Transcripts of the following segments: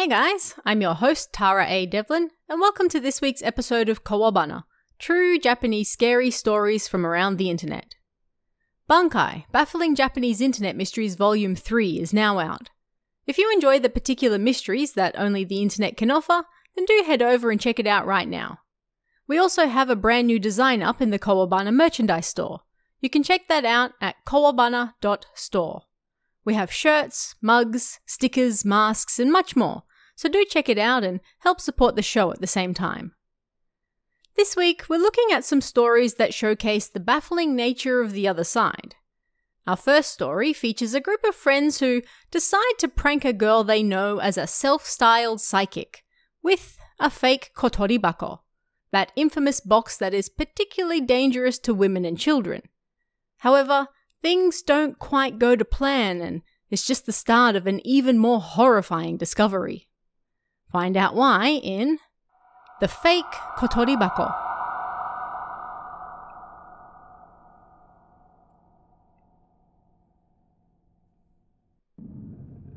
Hey guys, I'm your host Tara A. Devlin, and welcome to this week's episode of Kowabana True Japanese Scary Stories from Around the Internet. Bankai Baffling Japanese Internet Mysteries Volume 3 is now out. If you enjoy the particular mysteries that only the internet can offer, then do head over and check it out right now. We also have a brand new design up in the Kowabana merchandise store. You can check that out at kowabana.store. We have shirts, mugs, stickers, masks, and much more, so do check it out and help support the show at the same time. This week, we're looking at some stories that showcase the baffling nature of the other side. Our first story features a group of friends who decide to prank a girl they know as a self styled psychic with a fake kotoribako, that infamous box that is particularly dangerous to women and children. However, things don't quite go to plan, and it's just the start of an even more horrifying discovery. Find out why in The Fake Kotoribako.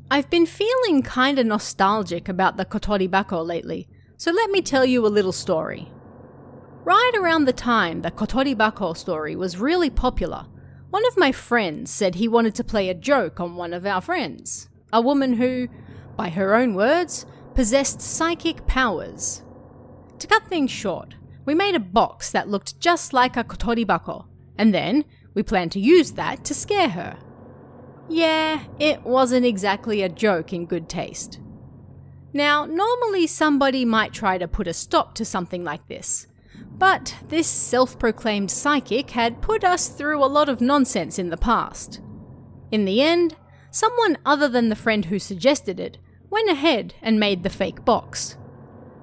I've been feeling kinda nostalgic about the Kotoribako lately, so let me tell you a little story. Right around the time the Kotoribako story was really popular, one of my friends said he wanted to play a joke on one of our friends, a woman who, by her own words, possessed psychic powers. To cut things short, we made a box that looked just like a Kotoribako, and then we planned to use that to scare her. Yeah, it wasn't exactly a joke in good taste. Now, normally somebody might try to put a stop to something like this, but this self proclaimed psychic had put us through a lot of nonsense in the past. In the end, someone other than the friend who suggested it went ahead and made the fake box.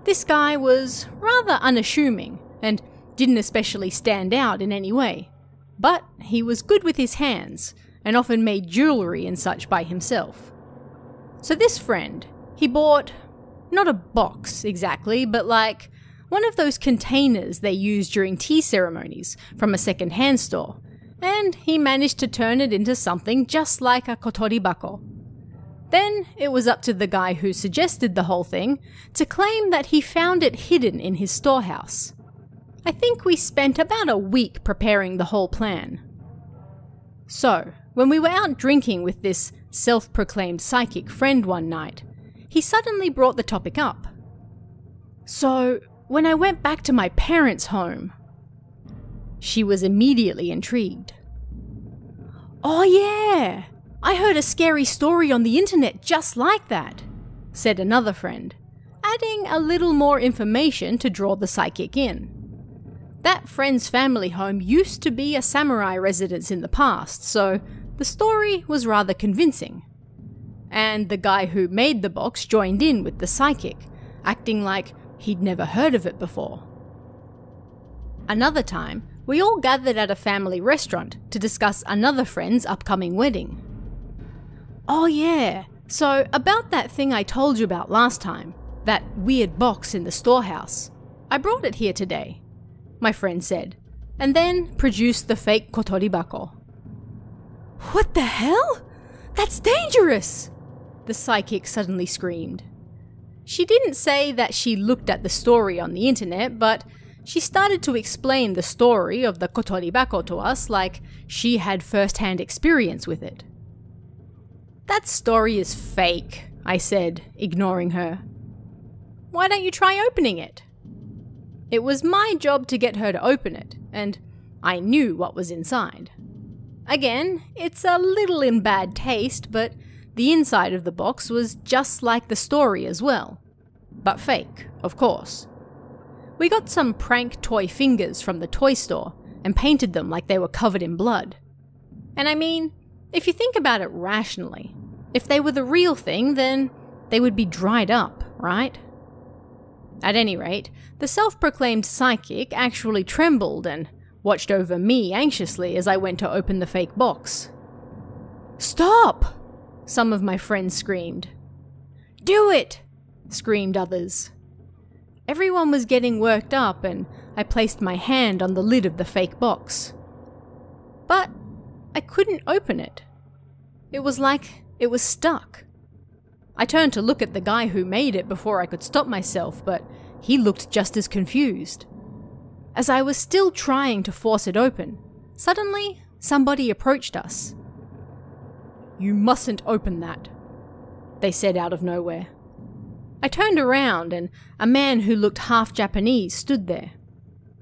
This guy was rather unassuming and didn't especially stand out in any way, but he was good with his hands and often made jewellery and such by himself. So, this friend, he bought not a box exactly, but like one of those containers they use during tea ceremonies from a second hand store, and he managed to turn it into something just like a kotoribako. Then it was up to the guy who suggested the whole thing to claim that he found it hidden in his storehouse. I think we spent about a week preparing the whole plan. So, when we were out drinking with this self proclaimed psychic friend one night, he suddenly brought the topic up. So, when I went back to my parents' home, she was immediately intrigued. Oh, yeah! I heard a scary story on the internet just like that, said another friend, adding a little more information to draw the psychic in. That friend's family home used to be a samurai residence in the past, so the story was rather convincing. And the guy who made the box joined in with the psychic, acting like he'd never heard of it before. Another time, we all gathered at a family restaurant to discuss another friend's upcoming wedding. Oh, yeah, so about that thing I told you about last time, that weird box in the storehouse. I brought it here today, my friend said, and then produced the fake Kotoribako. What the hell? That's dangerous! The psychic suddenly screamed. She didn't say that she looked at the story on the internet, but she started to explain the story of the Kotoribako to us like she had first hand experience with it. That story is fake, I said, ignoring her. Why don't you try opening it? It was my job to get her to open it, and I knew what was inside. Again, it's a little in bad taste, but the inside of the box was just like the story as well. But fake, of course. We got some prank toy fingers from the toy store and painted them like they were covered in blood. And I mean, if you think about it rationally, if they were the real thing, then they would be dried up, right? At any rate, the self proclaimed psychic actually trembled and watched over me anxiously as I went to open the fake box. Stop! some of my friends screamed. Do it! screamed others. Everyone was getting worked up, and I placed my hand on the lid of the fake box. But I couldn't open it. It was like it was stuck. I turned to look at the guy who made it before I could stop myself, but he looked just as confused. As I was still trying to force it open, suddenly somebody approached us. You mustn't open that, they said out of nowhere. I turned around and a man who looked half Japanese stood there.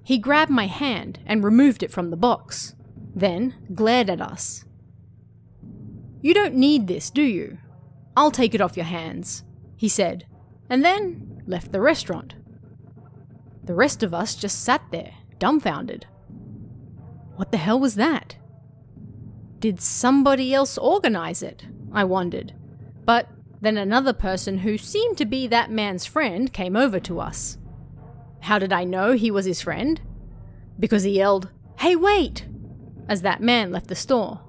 He grabbed my hand and removed it from the box, then glared at us. You don't need this, do you? I'll take it off your hands, he said, and then left the restaurant. The rest of us just sat there, dumbfounded. What the hell was that? Did somebody else organize it? I wondered. But then another person who seemed to be that man's friend came over to us. How did I know he was his friend? Because he yelled, Hey, wait! As that man left the store.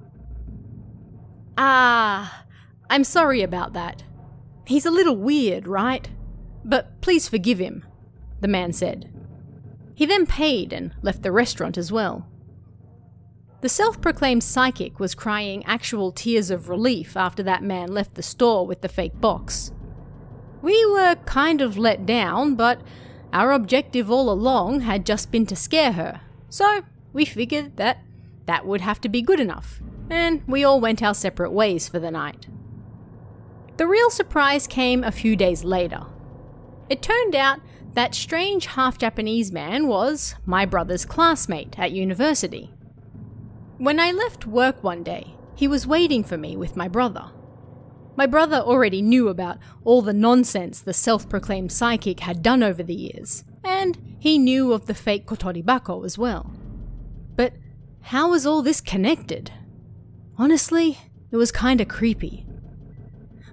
Ah, I'm sorry about that. He's a little weird, right? But please forgive him the man said. He then paid and left the restaurant as well. The self proclaimed psychic was crying actual tears of relief after that man left the store with the fake box. We were kind of let down, but our objective all along had just been to scare her, so we figured that that would have to be good enough, and we all went our separate ways for the night. The real surprise came a few days later. It turned out that strange half Japanese man was my brother's classmate at university. When I left work one day, he was waiting for me with my brother. My brother already knew about all the nonsense the self proclaimed psychic had done over the years, and he knew of the fake Kotoribako as well. But how was all this connected? Honestly, it was kinda creepy.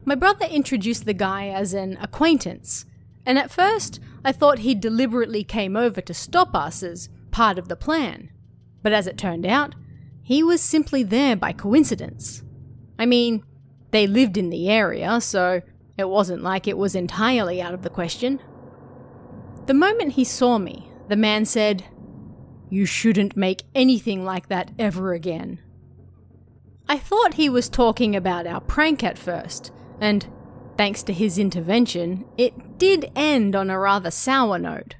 My brother introduced the guy as an acquaintance, and at first I thought he deliberately came over to stop us as part of the plan. But as it turned out, he was simply there by coincidence. I mean, they lived in the area, so it wasn't like it was entirely out of the question. The moment he saw me, the man said, You shouldn't make anything like that ever again. I thought he was talking about our prank at first, and Thanks to his intervention, it did end on a rather sour note.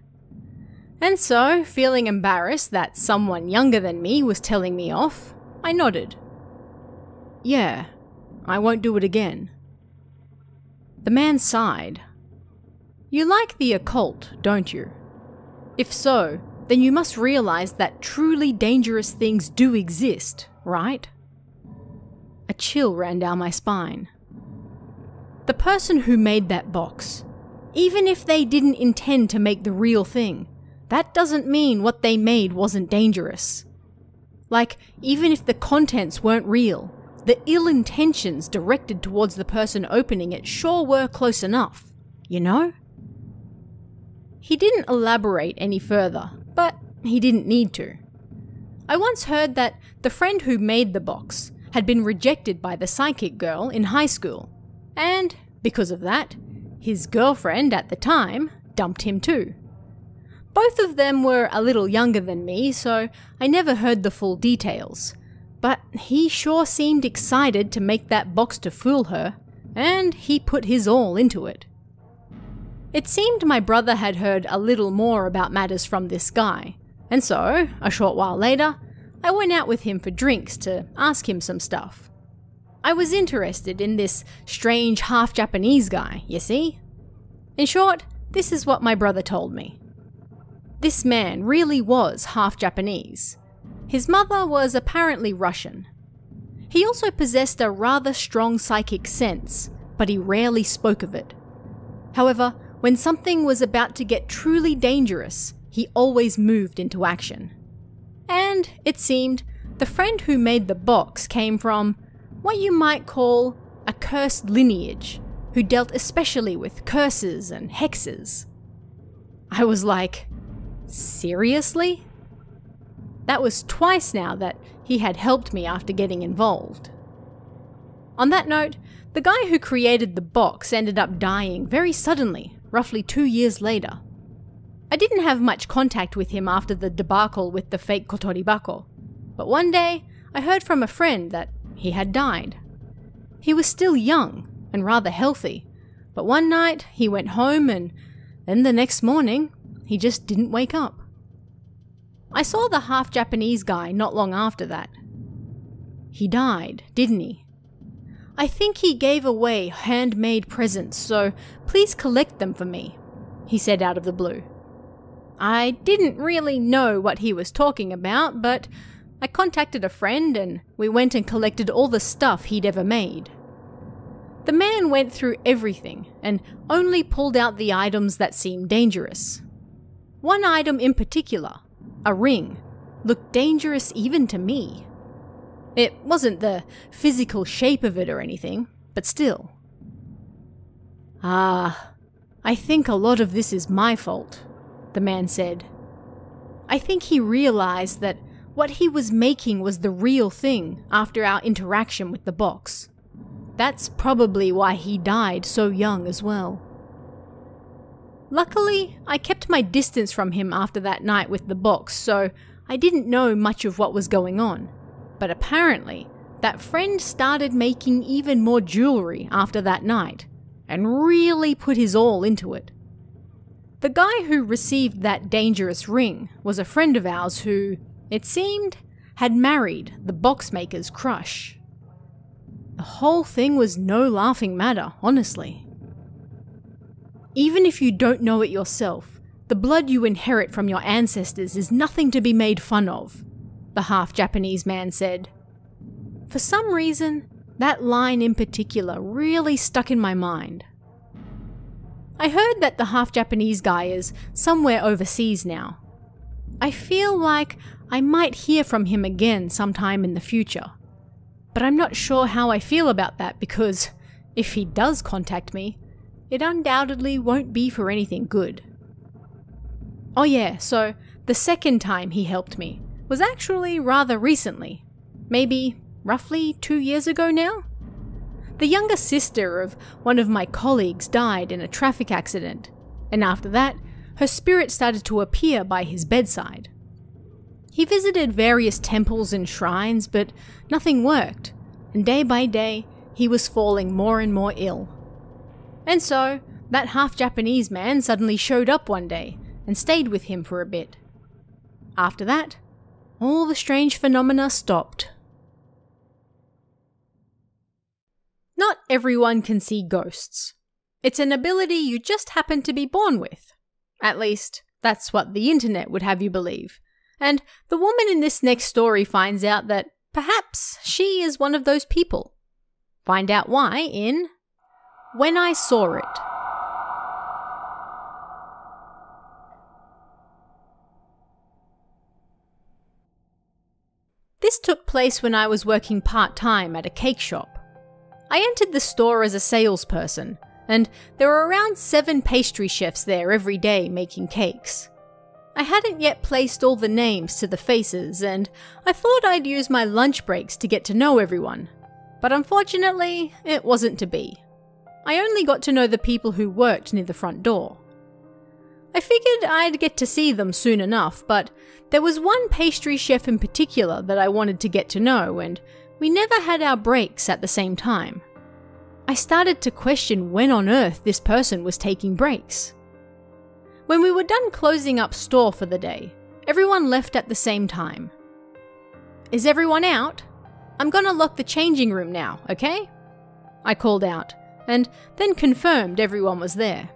And so, feeling embarrassed that someone younger than me was telling me off, I nodded. Yeah, I won't do it again. The man sighed. You like the occult, don't you? If so, then you must realize that truly dangerous things do exist, right? A chill ran down my spine. The person who made that box, even if they didn't intend to make the real thing, that doesn't mean what they made wasn't dangerous. Like, even if the contents weren't real, the ill intentions directed towards the person opening it sure were close enough, you know? He didn't elaborate any further, but he didn't need to. I once heard that the friend who made the box had been rejected by the psychic girl in high school and because of that, his girlfriend at the time dumped him too. Both of them were a little younger than me, so I never heard the full details. But he sure seemed excited to make that box to fool her, and he put his all into it. It seemed my brother had heard a little more about matters from this guy, and so, a short while later, I went out with him for drinks to ask him some stuff. I was interested in this strange half Japanese guy, you see? In short, this is what my brother told me. This man really was half Japanese. His mother was apparently Russian. He also possessed a rather strong psychic sense, but he rarely spoke of it. However, when something was about to get truly dangerous, he always moved into action. And, it seemed, the friend who made the box came from what you might call a cursed lineage, who dealt especially with curses and hexes. I was like, seriously? That was twice now that he had helped me after getting involved. On that note, the guy who created the box ended up dying very suddenly, roughly two years later. I didn't have much contact with him after the debacle with the fake Kotoribako, but one day I heard from a friend that he had died. He was still young and rather healthy, But one night he went home and then the next morning he just didn't wake up. I saw the half Japanese guy not long after that. He died, didn't he? I think he gave away handmade presents, so please collect them for me, he said out of the blue. I didn't really know what he was talking about, but I contacted a friend and we went and collected all the stuff he'd ever made. The man went through everything and only pulled out the items that seemed dangerous. One item in particular, a ring, looked dangerous even to me. It wasn't the physical shape of it or anything, but still. Ah, I think a lot of this is my fault, the man said. I think he realized that what he was making was the real thing after our interaction with the box. That's probably why he died so young as well. Luckily, I kept my distance from him after that night with the box, so I didn't know much of what was going on. But apparently, that friend started making even more jewelry after that night, and really put his all into it. The guy who received that dangerous ring was a friend of ours who, it seemed, had married the boxmaker's crush. The whole thing was no laughing matter, honestly. Even if you don't know it yourself, the blood you inherit from your ancestors is nothing to be made fun of, the half Japanese man said. For some reason, that line in particular really stuck in my mind. I heard that the half Japanese guy is somewhere overseas now. I feel like I might hear from him again sometime in the future. But I'm not sure how I feel about that because if he does contact me, it undoubtedly won't be for anything good. Oh, yeah, so the second time he helped me was actually rather recently. Maybe roughly two years ago now? The younger sister of one of my colleagues died in a traffic accident, and after that, her spirit started to appear by his bedside. He visited various temples and shrines, but nothing worked, and day by day he was falling more and more ill. And so, that half Japanese man suddenly showed up one day and stayed with him for a bit. After that, all the strange phenomena stopped. Not everyone can see ghosts. It's an ability you just happen to be born with. At least, that's what the internet would have you believe. And the woman in this next story finds out that perhaps she is one of those people. Find out why in When I Saw It. This took place when I was working part time at a cake shop. I entered the store as a salesperson, and there were around seven pastry chefs there every day making cakes. I hadn't yet placed all the names to the faces, and I thought I'd use my lunch breaks to get to know everyone. But unfortunately, it wasn't to be. I only got to know the people who worked near the front door. I figured I'd get to see them soon enough, but there was one pastry chef in particular that I wanted to get to know, and we never had our breaks at the same time. I started to question when on earth this person was taking breaks. When we were done closing up store for the day, everyone left at the same time. Is everyone out? I'm gonna lock the changing room now, okay? I called out, and then confirmed everyone was there.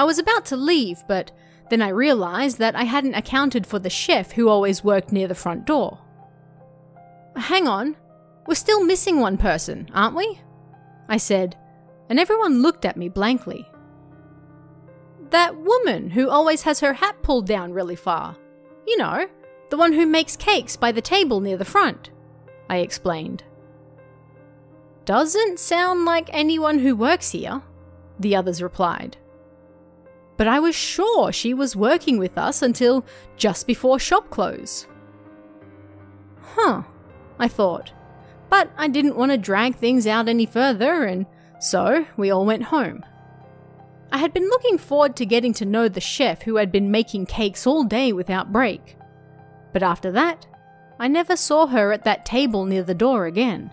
I was about to leave, but then I realized that I hadn't accounted for the chef who always worked near the front door. Hang on, we're still missing one person, aren't we? I said, and everyone looked at me blankly. That woman who always has her hat pulled down really far. You know, the one who makes cakes by the table near the front, I explained. Doesn't sound like anyone who works here, the others replied. But I was sure she was working with us until just before shop close. Huh, I thought. But I didn't want to drag things out any further, and so we all went home. I had been looking forward to getting to know the chef who had been making cakes all day without break. But after that, I never saw her at that table near the door again.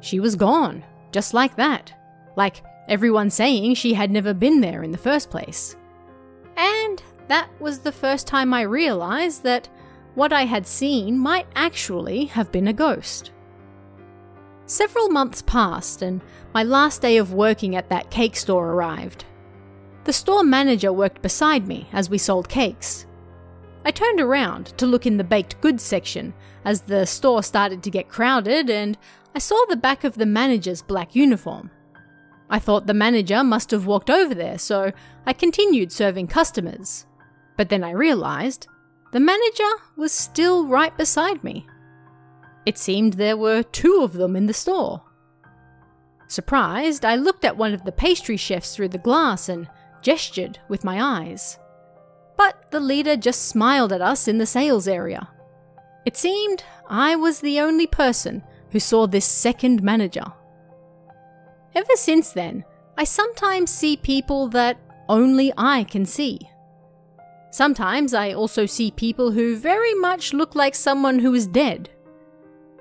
She was gone, just like that. Like everyone saying she had never been there in the first place. And that was the first time I realised that what I had seen might actually have been a ghost. Several months passed, and my last day of working at that cake store arrived. The store manager worked beside me as we sold cakes. I turned around to look in the baked goods section as the store started to get crowded, and I saw the back of the manager's black uniform. I thought the manager must have walked over there, so I continued serving customers. But then I realised the manager was still right beside me. It seemed there were two of them in the store. Surprised, I looked at one of the pastry chefs through the glass and gestured with my eyes. But the leader just smiled at us in the sales area. It seemed I was the only person who saw this second manager. Ever since then, I sometimes see people that only I can see. Sometimes I also see people who very much look like someone who is dead.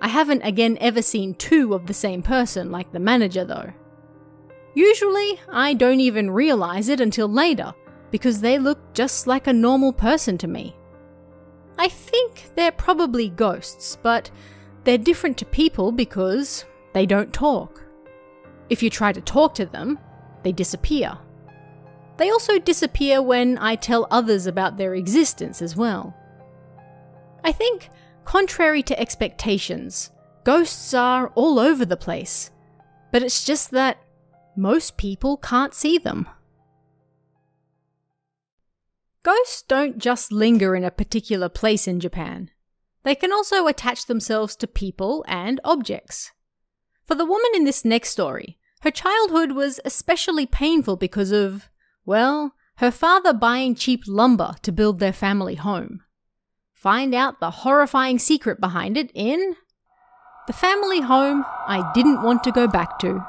I haven't again ever seen two of the same person like the manager though. Usually, I don't even realize it until later because they look just like a normal person to me. I think they're probably ghosts, but they're different to people because they don't talk. If you try to talk to them, they disappear. They also disappear when I tell others about their existence as well. I think Contrary to expectations, ghosts are all over the place, but it's just that most people can't see them. Ghosts don't just linger in a particular place in Japan. They can also attach themselves to people and objects. For the woman in this next story, her childhood was especially painful because of, well, her father buying cheap lumber to build their family home. Find out the horrifying secret behind it in The Family Home I Didn't Want to Go Back to.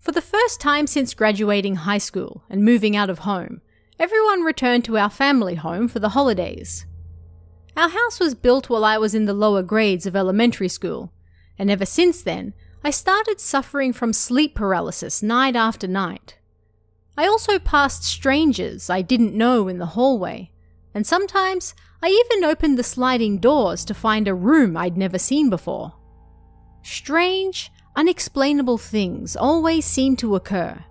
For the first time since graduating high school and moving out of home, everyone returned to our family home for the holidays. Our house was built while I was in the lower grades of elementary school, and ever since then, I started suffering from sleep paralysis night after night. I also passed strangers I didn't know in the hallway, and sometimes I even opened the sliding doors to find a room I'd never seen before. Strange, unexplainable things always seemed to occur.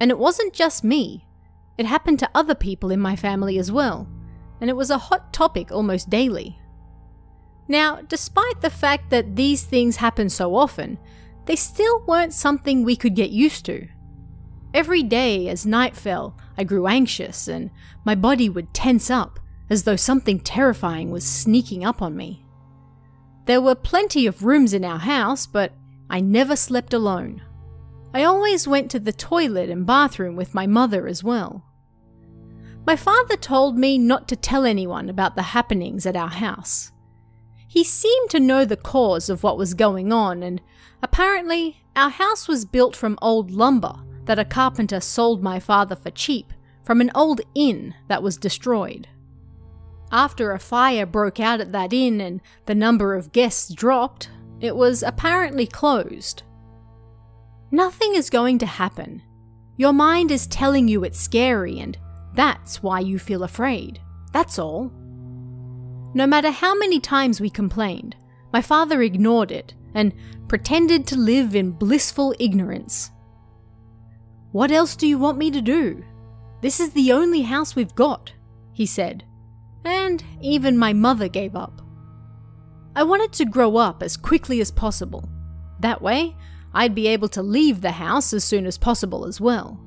And it wasn't just me, it happened to other people in my family as well, and it was a hot topic almost daily. Now, despite the fact that these things happen so often, they still weren't something we could get used to. Every day as night fell, I grew anxious and my body would tense up as though something terrifying was sneaking up on me. There were plenty of rooms in our house, but I never slept alone. I always went to the toilet and bathroom with my mother as well. My father told me not to tell anyone about the happenings at our house. He seemed to know the cause of what was going on, and apparently, our house was built from old lumber that a carpenter sold my father for cheap from an old inn that was destroyed. After a fire broke out at that inn and the number of guests dropped, it was apparently closed. Nothing is going to happen. Your mind is telling you it's scary and that's why you feel afraid. That's all. No matter how many times we complained, my father ignored it and pretended to live in blissful ignorance. What else do you want me to do? This is the only house we've got, he said. And even my mother gave up. I wanted to grow up as quickly as possible. That way, I'd be able to leave the house as soon as possible as well.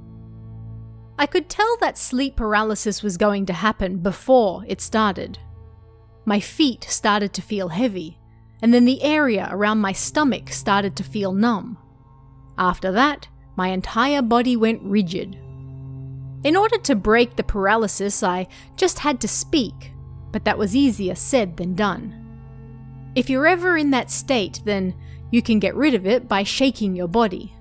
I could tell that sleep paralysis was going to happen before it started. My feet started to feel heavy, and then the area around my stomach started to feel numb. After that, my entire body went rigid. In order to break the paralysis, I just had to speak, but that was easier said than done. If you're ever in that state, then you can get rid of it by shaking your body.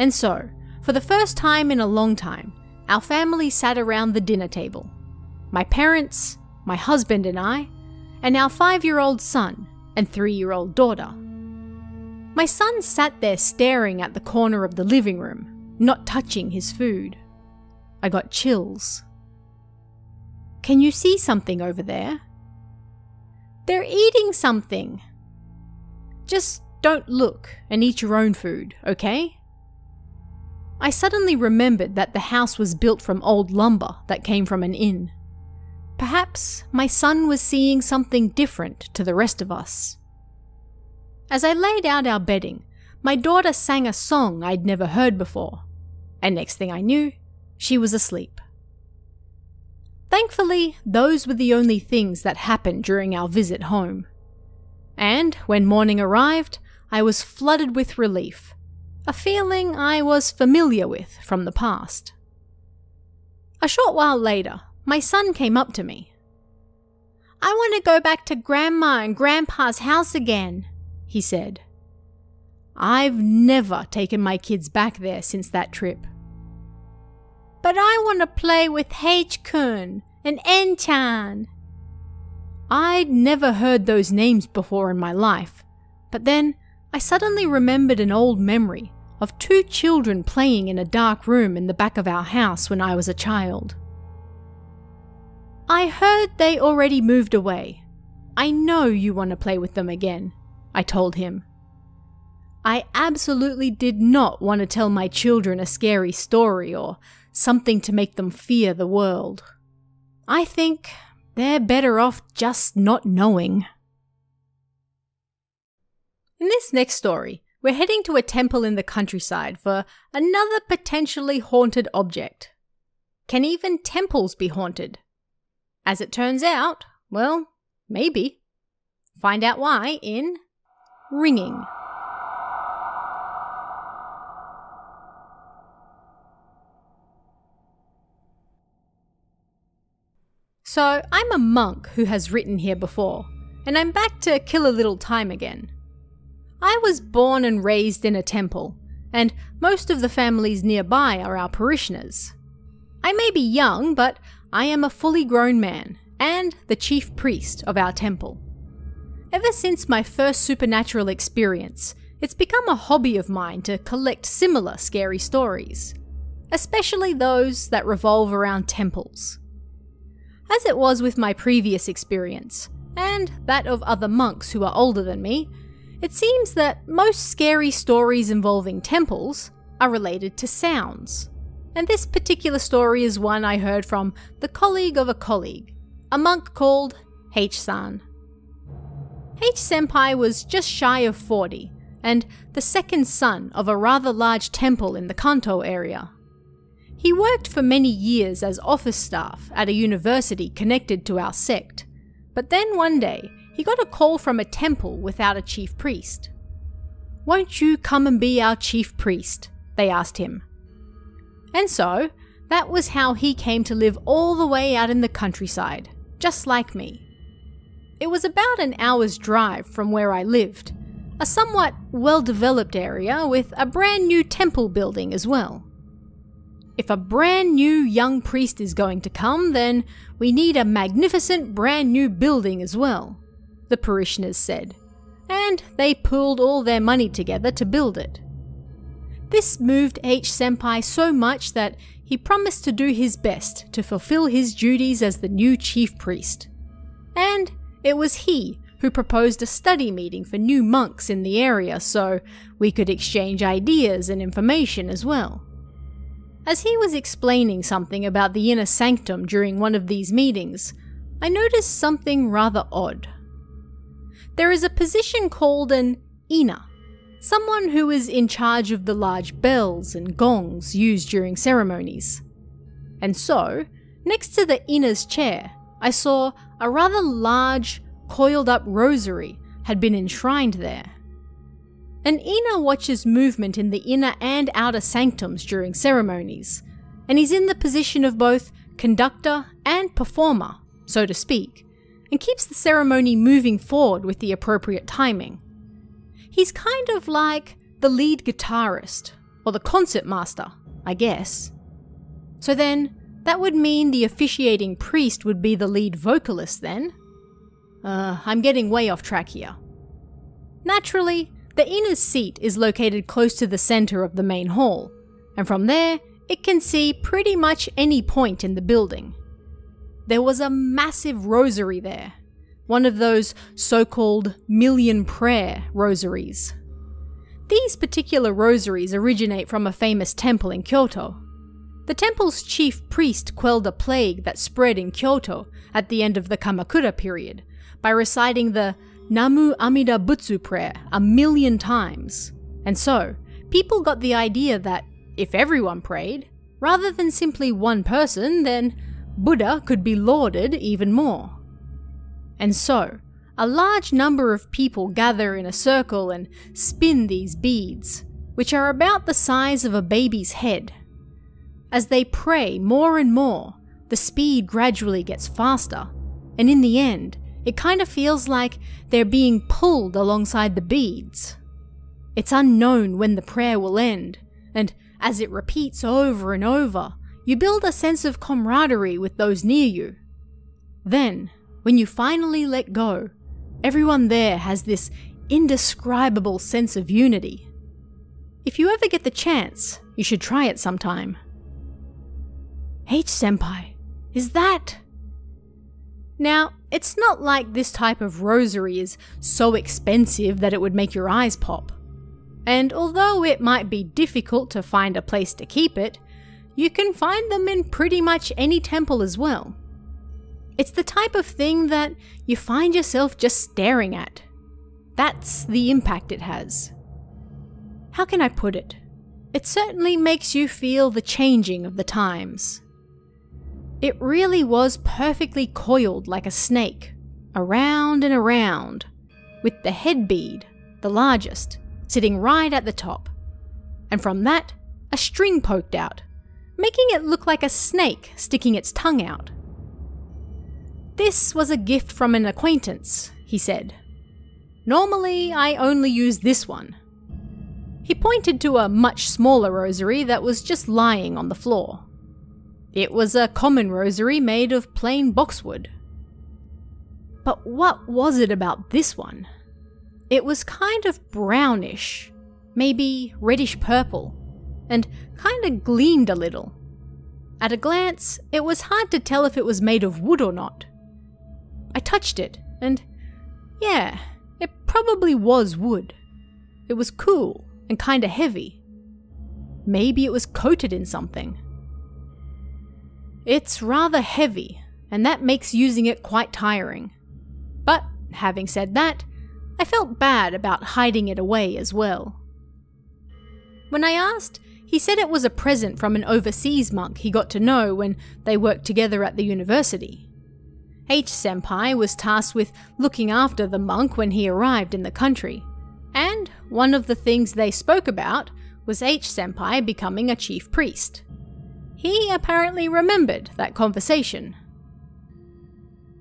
And so, for the first time in a long time, our family sat around the dinner table. My parents, my husband, and I, and our five year old son and three year old daughter. My son sat there staring at the corner of the living room, not touching his food. I got chills. Can you see something over there? They're eating something. Just don't look and eat your own food, okay? I suddenly remembered that the house was built from old lumber that came from an inn. Perhaps my son was seeing something different to the rest of us. As I laid out our bedding, my daughter sang a song I'd never heard before, and next thing I knew, she was asleep. Thankfully, those were the only things that happened during our visit home. And when morning arrived, I was flooded with relief, a feeling I was familiar with from the past. A short while later, my son came up to me. I want to go back to Grandma and Grandpa's house again, he said. I've never taken my kids back there since that trip. But I want to play with H-kun and Enchan. I'd never heard those names before in my life, but then I suddenly remembered an old memory of two children playing in a dark room in the back of our house when I was a child. I heard they already moved away. I know you want to play with them again, I told him. I absolutely did not want to tell my children a scary story or something to make them fear the world. I think they're better off just not knowing. In this next story, we're heading to a temple in the countryside for another potentially haunted object. Can even temples be haunted? As it turns out, well, maybe. Find out why in Ringing. So, I'm a monk who has written here before, and I'm back to kill a little time again. I was born and raised in a temple, and most of the families nearby are our parishioners. I may be young, but I am a fully grown man and the chief priest of our temple. Ever since my first supernatural experience, it's become a hobby of mine to collect similar scary stories, especially those that revolve around temples. As it was with my previous experience, and that of other monks who are older than me, it seems that most scary stories involving temples are related to sounds and this particular story is one I heard from the colleague of a colleague, a monk called H-san. H-senpai was just shy of 40, and the second son of a rather large temple in the Kanto area. He worked for many years as office staff at a university connected to our sect, but then one day he got a call from a temple without a chief priest. Won't you come and be our chief priest? They asked him. And so, that was how he came to live all the way out in the countryside, just like me. It was about an hour's drive from where I lived, a somewhat well developed area with a brand new temple building as well. If a brand new young priest is going to come, then we need a magnificent brand new building as well, the parishioners said, and they pooled all their money together to build it. This moved H. Senpai so much that he promised to do his best to fulfill his duties as the new chief priest. And it was he who proposed a study meeting for new monks in the area so we could exchange ideas and information as well. As he was explaining something about the inner sanctum during one of these meetings, I noticed something rather odd. There is a position called an ina, someone who is in charge of the large bells and gongs used during ceremonies. And so, next to the ina's chair, I saw a rather large, coiled up rosary had been enshrined there. An ina watches movement in the inner and outer sanctums during ceremonies, and he's in the position of both conductor and performer, so to speak, and keeps the ceremony moving forward with the appropriate timing. He's kind of like the lead guitarist, or the concertmaster, I guess. So then, that would mean the officiating priest would be the lead vocalist then? Uh, I'm getting way off track here. Naturally, the inner seat is located close to the center of the main hall, and from there, it can see pretty much any point in the building. There was a massive rosary there, one of those so called million prayer rosaries. These particular rosaries originate from a famous temple in Kyoto. The temple's chief priest quelled a plague that spread in Kyoto at the end of the Kamakura period by reciting the Namu Amida Butsu prayer a million times. And so, people got the idea that if everyone prayed, rather than simply one person, then Buddha could be lauded even more. And so, a large number of people gather in a circle and spin these beads, which are about the size of a baby's head. As they pray more and more, the speed gradually gets faster, and in the end, it kind of feels like they're being pulled alongside the beads. It's unknown when the prayer will end, and as it repeats over and over, you build a sense of camaraderie with those near you. Then, when you finally let go, everyone there has this indescribable sense of unity. If you ever get the chance, you should try it sometime. H Senpai, is that? Now, it's not like this type of rosary is so expensive that it would make your eyes pop. And although it might be difficult to find a place to keep it, you can find them in pretty much any temple as well. It's the type of thing that you find yourself just staring at. That's the impact it has. How can I put it? It certainly makes you feel the changing of the times. It really was perfectly coiled like a snake, around and around, with the head bead, the largest, sitting right at the top. And from that, a string poked out, making it look like a snake sticking its tongue out. This was a gift from an acquaintance, he said. Normally, I only use this one. He pointed to a much smaller rosary that was just lying on the floor. It was a common rosary made of plain boxwood. But what was it about this one? It was kind of brownish, maybe reddish purple, and kind of gleamed a little. At a glance, it was hard to tell if it was made of wood or not. I touched it, and yeah, it probably was wood. It was cool and kinda heavy. Maybe it was coated in something. It's rather heavy, and that makes using it quite tiring. But having said that, I felt bad about hiding it away as well. When I asked, he said it was a present from an overseas monk he got to know when they worked together at the university. H Senpai was tasked with looking after the monk when he arrived in the country, and one of the things they spoke about was H Senpai becoming a chief priest. He apparently remembered that conversation.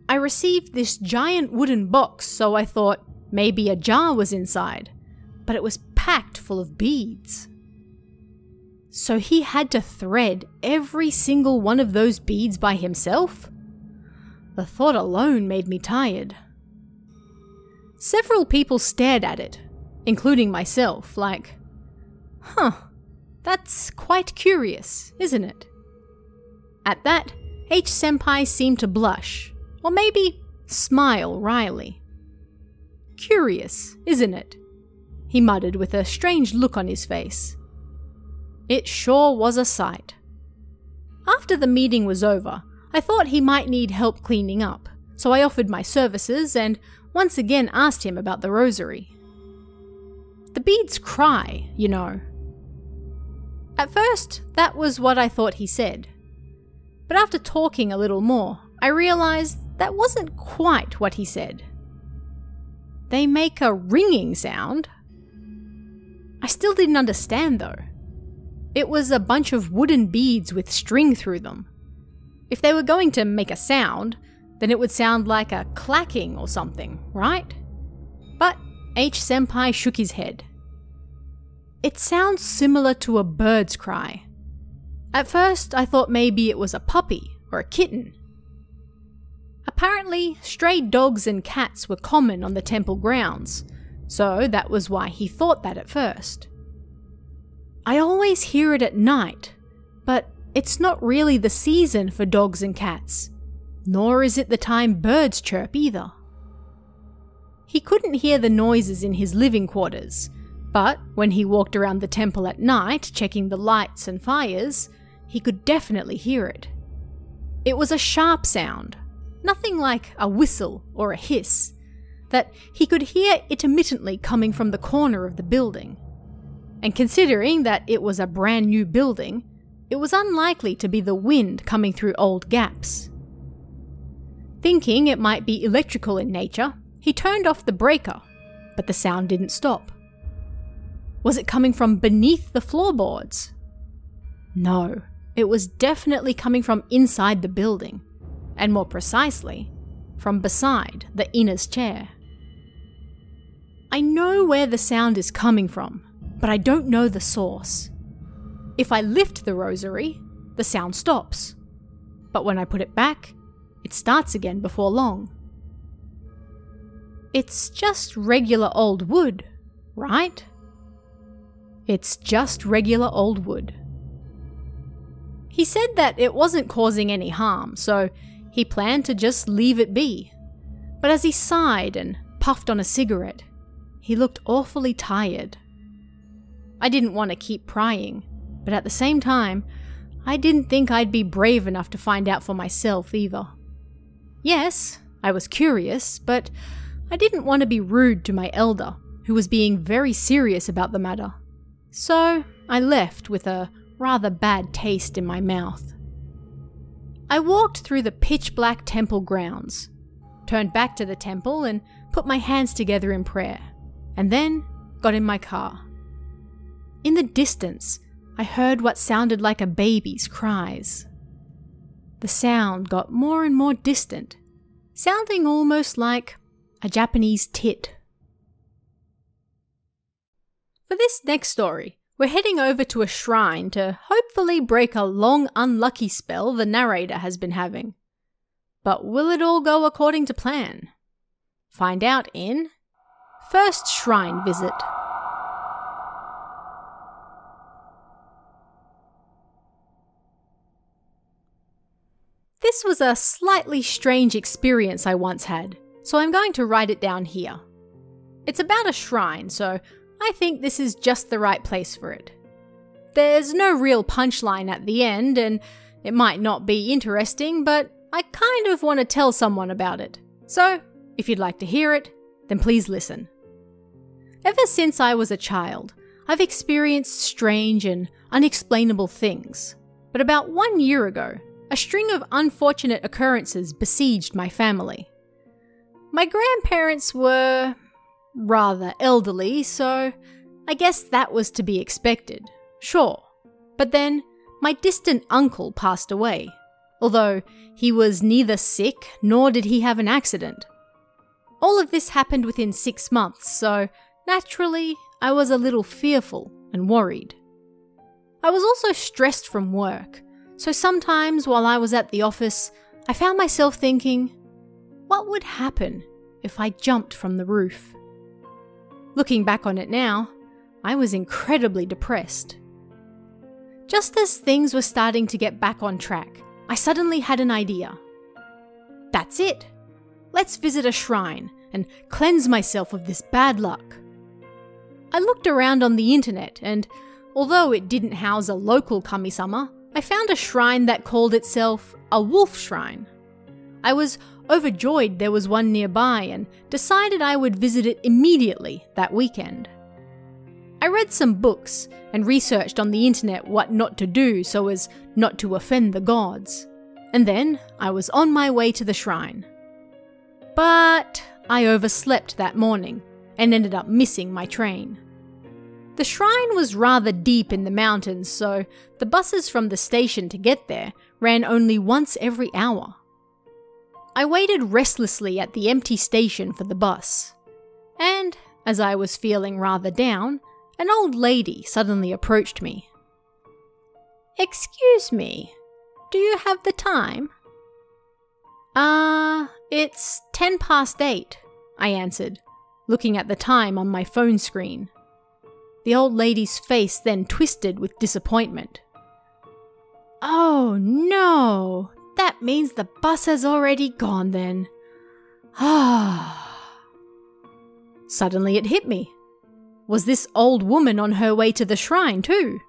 I received this giant wooden box, so I thought Maybe a jar was inside, but it was packed full of beads. So he had to thread every single one of those beads by himself? The thought alone made me tired. Several people stared at it, including myself, like, huh, that's quite curious, isn't it? At that, H Senpai seemed to blush, or maybe smile wryly. Curious, isn't it? He muttered with a strange look on his face. It sure was a sight. After the meeting was over, I thought he might need help cleaning up, so I offered my services and once again asked him about the rosary. The beads cry, you know. At first, that was what I thought he said. But after talking a little more, I realized that wasn't quite what he said. They make a ringing sound. I still didn't understand though. It was a bunch of wooden beads with string through them. If they were going to make a sound, then it would sound like a clacking or something, right? But H. Senpai shook his head. It sounds similar to a bird's cry. At first, I thought maybe it was a puppy or a kitten. Apparently, stray dogs and cats were common on the temple grounds, so that was why he thought that at first. I always hear it at night, but it's not really the season for dogs and cats, nor is it the time birds chirp either. He couldn't hear the noises in his living quarters, but when he walked around the temple at night, checking the lights and fires, he could definitely hear it. It was a sharp sound, nothing like a whistle or a hiss, that he could hear intermittently coming from the corner of the building. And considering that it was a brand new building, it was unlikely to be the wind coming through old gaps. Thinking it might be electrical in nature, he turned off the breaker, but the sound didn't stop. Was it coming from beneath the floorboards? No, it was definitely coming from inside the building, and more precisely, from beside the Inna's chair. I know where the sound is coming from, but I don't know the source. If I lift the rosary, the sound stops. But when I put it back, it starts again before long. It's just regular old wood, right? It's just regular old wood. He said that it wasn't causing any harm, so he planned to just leave it be. But as he sighed and puffed on a cigarette, he looked awfully tired. I didn't want to keep prying, but at the same time, I didn't think I'd be brave enough to find out for myself either. Yes, I was curious, but I didn't want to be rude to my elder, who was being very serious about the matter. So I left with a rather bad taste in my mouth. I walked through the pitch black temple grounds, turned back to the temple, and put my hands together in prayer, and then got in my car. In the distance, I heard what sounded like a baby's cries. The sound got more and more distant, sounding almost like a Japanese tit. For this next story, we're heading over to a shrine to hopefully break a long unlucky spell the narrator has been having. But will it all go according to plan? Find out in First Shrine Visit. This was a slightly strange experience I once had, so I'm going to write it down here. It's about a shrine, so I think this is just the right place for it. There's no real punchline at the end, and it might not be interesting, but I kind of want to tell someone about it. So, if you'd like to hear it, then please listen. Ever since I was a child, I've experienced strange and unexplainable things. But about one year ago, a string of unfortunate occurrences besieged my family. My grandparents were rather elderly, so I guess that was to be expected. Sure. But then, my distant uncle passed away, although he was neither sick nor did he have an accident. All of this happened within six months, so naturally, I was a little fearful and worried. I was also stressed from work, so sometimes while I was at the office, I found myself thinking, what would happen if I jumped from the roof? Looking back on it now, I was incredibly depressed. Just as things were starting to get back on track, I suddenly had an idea. That's it! Let's visit a shrine and cleanse myself of this bad luck. I looked around on the internet and, although it didn't house a local kami-sama, I found a shrine that called itself a wolf shrine. I was overjoyed there was one nearby and decided I would visit it immediately that weekend. I read some books and researched on the internet what not to do so as not to offend the gods. And then I was on my way to the shrine. But I overslept that morning and ended up missing my train. The shrine was rather deep in the mountains, so the buses from the station to get there ran only once every hour. I waited restlessly at the empty station for the bus. And, as I was feeling rather down, an old lady suddenly approached me. Excuse me, do you have the time? Ah, uh, it's ten past eight, I answered, looking at the time on my phone screen. The old lady's face then twisted with disappointment. Oh no, that means the bus has already gone then. Ah. Suddenly it hit me. Was this old woman on her way to the shrine too?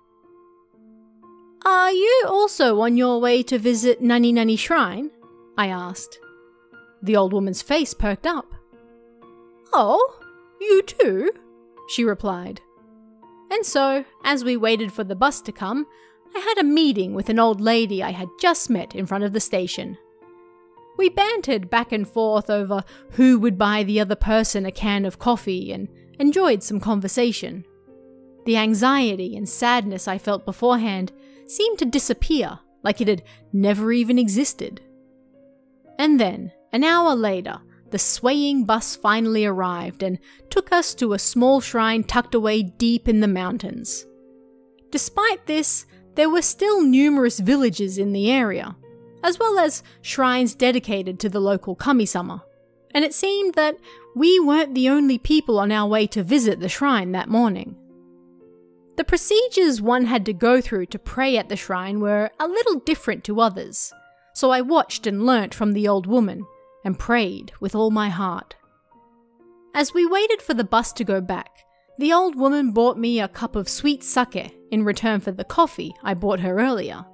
Are you also on your way to visit Nani Nani Shrine? I asked. The old woman's face perked up. Oh, you too? she replied. And so, as we waited for the bus to come, I had a meeting with an old lady I had just met in front of the station. We bantered back and forth over who would buy the other person a can of coffee and enjoyed some conversation. The anxiety and sadness I felt beforehand seemed to disappear like it had never even existed. And then, an hour later, the swaying bus finally arrived and took us to a small shrine tucked away deep in the mountains. Despite this, there were still numerous villages in the area, as well as shrines dedicated to the local kami-sama, and it seemed that we weren't the only people on our way to visit the shrine that morning. The procedures one had to go through to pray at the shrine were a little different to others, so I watched and learnt from the old woman and prayed with all my heart. As we waited for the bus to go back, the old woman bought me a cup of sweet sake in return for the coffee I bought her earlier.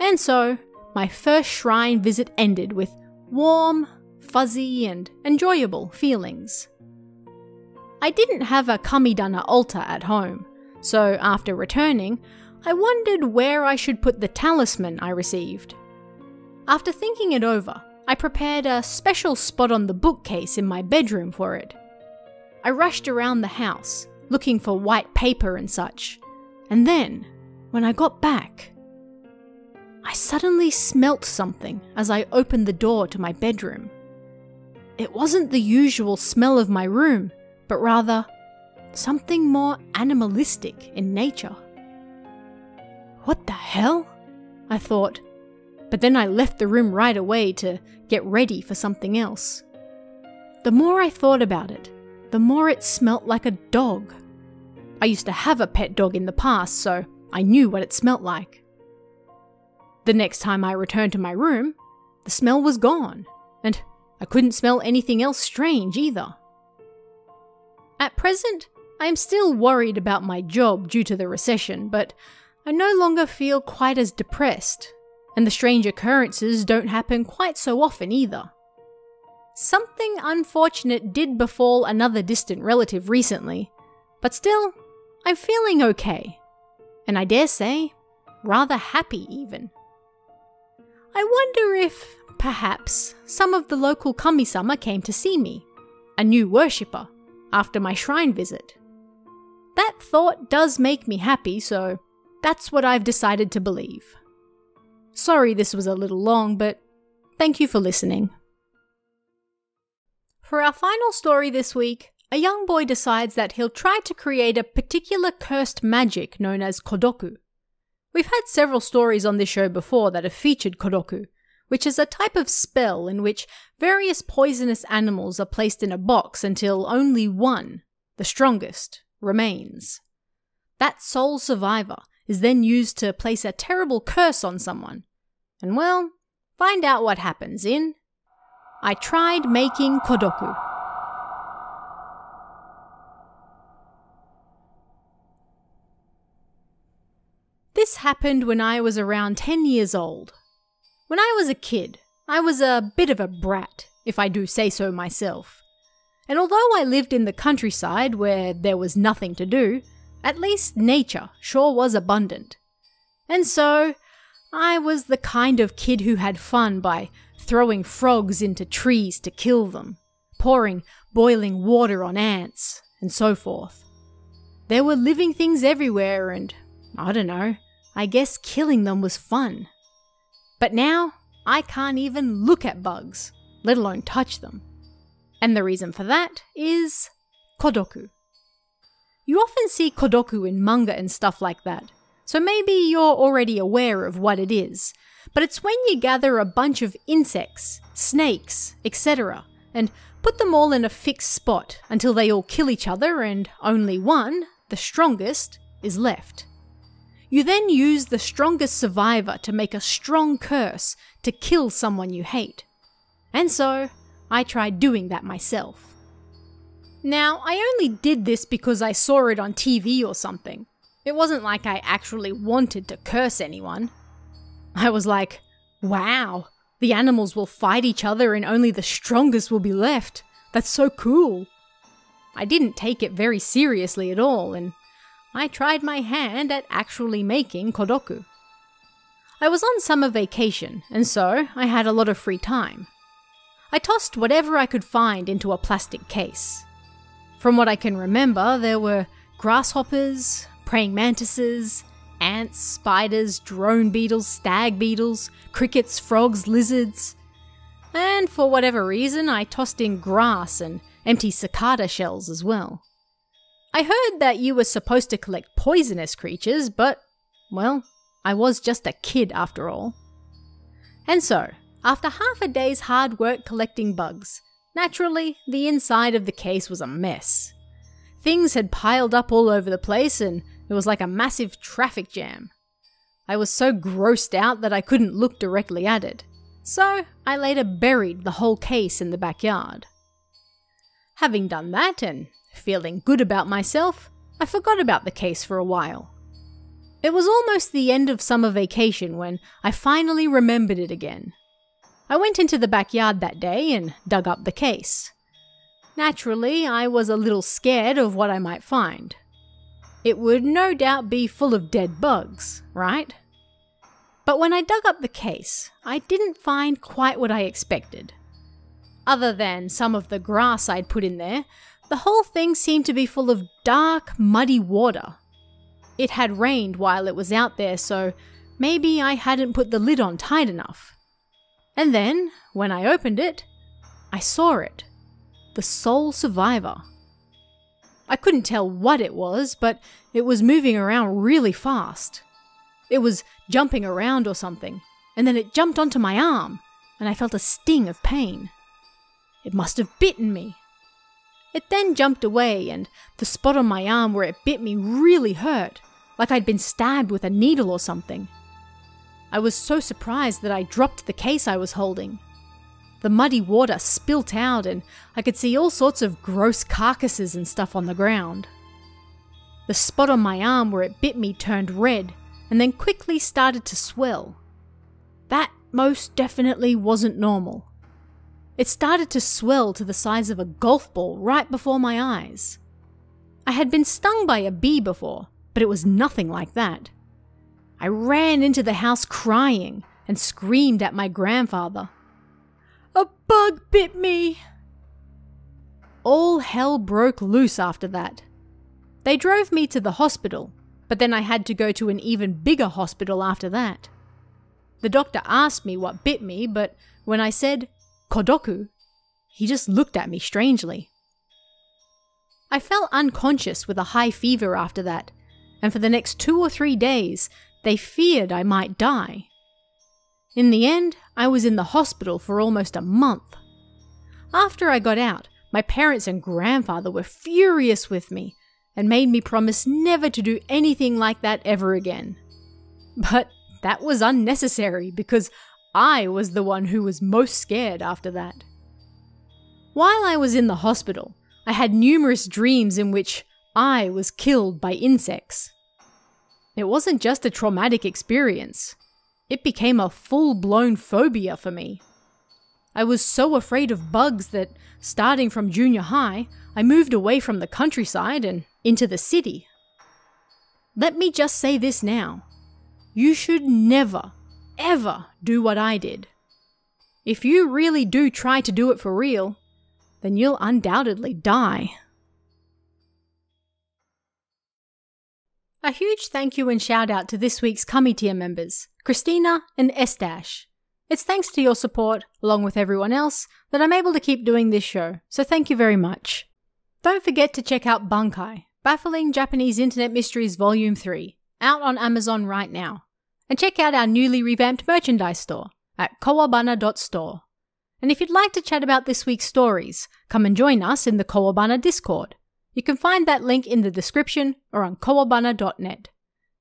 And so, my first shrine visit ended with warm, fuzzy, and enjoyable feelings. I didn't have a kamidana altar at home, so after returning, I wondered where I should put the talisman I received. After thinking it over, I prepared a special spot on the bookcase in my bedroom for it. I rushed around the house, looking for white paper and such, and then, when I got back, I suddenly smelt something as I opened the door to my bedroom. It wasn't the usual smell of my room, but rather something more animalistic in nature. What the hell? I thought but then I left the room right away to get ready for something else. The more I thought about it, the more it smelt like a dog. I used to have a pet dog in the past, so I knew what it smelt like. The next time I returned to my room, the smell was gone, and I couldn't smell anything else strange either. At present, I am still worried about my job due to the recession, but I no longer feel quite as depressed and the strange occurrences don't happen quite so often either. Something unfortunate did befall another distant relative recently, but still, I'm feeling okay. And I dare say, rather happy even. I wonder if, perhaps, some of the local kami-sama came to see me, a new worshipper, after my shrine visit. That thought does make me happy, so that's what I've decided to believe. Sorry this was a little long, but thank you for listening. For our final story this week, a young boy decides that he'll try to create a particular cursed magic known as kodoku. We've had several stories on this show before that have featured kodoku, which is a type of spell in which various poisonous animals are placed in a box until only one, the strongest, remains. That sole survivor is then used to place a terrible curse on someone. And well, find out what happens in I Tried Making Kodoku. This happened when I was around 10 years old. When I was a kid, I was a bit of a brat, if I do say so myself. And although I lived in the countryside where there was nothing to do, at least nature sure was abundant. And so, I was the kind of kid who had fun by throwing frogs into trees to kill them, pouring boiling water on ants, and so forth. There were living things everywhere, and I don't know, I guess killing them was fun. But now, I can't even look at bugs, let alone touch them. And the reason for that is Kodoku. You often see kodoku in manga and stuff like that, so maybe you're already aware of what it is. But it's when you gather a bunch of insects, snakes, etc., and put them all in a fixed spot until they all kill each other and only one, the strongest, is left. You then use the strongest survivor to make a strong curse to kill someone you hate. And so, I tried doing that myself. Now, I only did this because I saw it on TV or something. It wasn't like I actually wanted to curse anyone. I was like, wow, the animals will fight each other and only the strongest will be left. That's so cool. I didn't take it very seriously at all, and I tried my hand at actually making kodoku. I was on summer vacation, and so I had a lot of free time. I tossed whatever I could find into a plastic case. From what I can remember, there were grasshoppers, praying mantises, ants, spiders, drone beetles, stag beetles, crickets, frogs, lizards. And for whatever reason, I tossed in grass and empty cicada shells as well. I heard that you were supposed to collect poisonous creatures, but, well, I was just a kid after all. And so, after half a day's hard work collecting bugs, naturally, the inside of the case was a mess. Things had piled up all over the place, and it was like a massive traffic jam. I was so grossed out that I couldn't look directly at it, so I later buried the whole case in the backyard. Having done that and Feeling good about myself, I forgot about the case for a while. It was almost the end of summer vacation when I finally remembered it again. I went into the backyard that day and dug up the case. Naturally, I was a little scared of what I might find. It would no doubt be full of dead bugs, right? But when I dug up the case, I didn't find quite what I expected. Other than some of the grass I'd put in there, the whole thing seemed to be full of dark, muddy water. It had rained while it was out there, so maybe I hadn't put the lid on tight enough. And then, when I opened it, I saw it the sole survivor. I couldn't tell what it was, but it was moving around really fast. It was jumping around or something, and then it jumped onto my arm, and I felt a sting of pain. It must have bitten me. It then jumped away, and the spot on my arm where it bit me really hurt, like I'd been stabbed with a needle or something. I was so surprised that I dropped the case I was holding. The muddy water spilt out, and I could see all sorts of gross carcasses and stuff on the ground. The spot on my arm where it bit me turned red and then quickly started to swell. That most definitely wasn't normal. It started to swell to the size of a golf ball right before my eyes. I had been stung by a bee before, but it was nothing like that. I ran into the house crying and screamed at my grandfather. A bug bit me! All hell broke loose after that. They drove me to the hospital, but then I had to go to an even bigger hospital after that. The doctor asked me what bit me, but when I said, Kodoku, he just looked at me strangely. I fell unconscious with a high fever after that, and for the next two or three days, they feared I might die. In the end, I was in the hospital for almost a month. After I got out, my parents and grandfather were furious with me and made me promise never to do anything like that ever again. But that was unnecessary because I was the one who was most scared after that. While I was in the hospital, I had numerous dreams in which I was killed by insects. It wasn't just a traumatic experience, it became a full blown phobia for me. I was so afraid of bugs that, starting from junior high, I moved away from the countryside and into the city. Let me just say this now you should never ever do what I did. If you really do try to do it for real, then you'll undoubtedly die. A huge thank you and shout out to this week's Kami tier members, Christina and Estash. It's thanks to your support, along with everyone else, that I'm able to keep doing this show, so thank you very much. Don't forget to check out Bukimi, Baffling Japanese Internet Mysteries Volume 3, out on Amazon right now. And check out our newly revamped merchandise store at kowabana.store. And if you'd like to chat about this week's stories, come and join us in the Kowabana Discord. You can find that link in the description or on kowabana.net.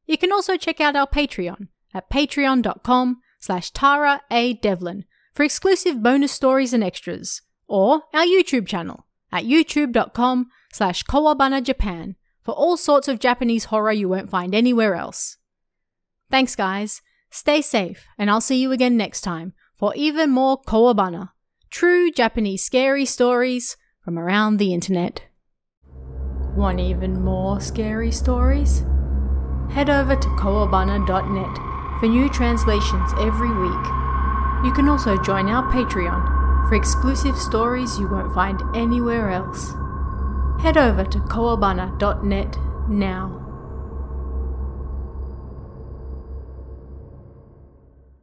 You can also check out our Patreon at patreon.com slash Tara A. Devlin for exclusive bonus stories and extras, or our YouTube channel at youtube.com slash Japan for all sorts of Japanese horror you won't find anywhere else. Thanks, guys. Stay safe, and I'll see you again next time for even more Kowabana, true Japanese scary stories from around the internet. Want even more scary stories? Head over to kowabana.net for new translations every week. You can also join our Patreon for exclusive stories you won't find anywhere else. Head over to kowabana.net now.